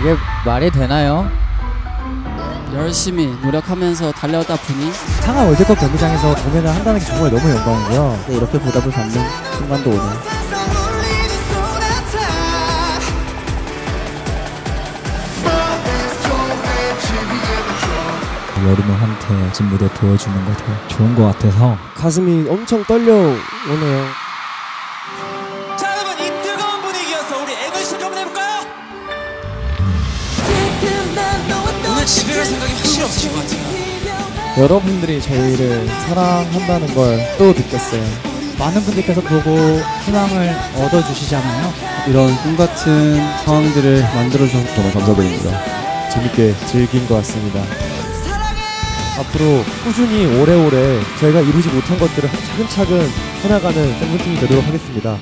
이게 말이 되나요? 열심히 노력하면서 달려오다 보니 상하 월드컵 경기장에서 공연을 한다는 게 정말 너무 영광이고요. 네, 이렇게 보답을 받는 순간도 오네요. 여름형한테 지금 무대 보여주는 거 되게 좋은 것 같아서 가슴이 엄청 떨려오네요. 확실히 없으신 것 같아요 여러분들이 저희를 사랑한다는 걸 또 느꼈어요. 많은 분들께서 보고 희망을 얻어주시잖아요. 이런 꿈 같은 상황들을 만들어주셔서 정말 감사드립니다. 재밌게 즐긴 것 같습니다. 앞으로 꾸준히 오래오래 저희가 이루지 못한 것들을 차근차근 해나가는 샘플팀이 되도록 하겠습니다.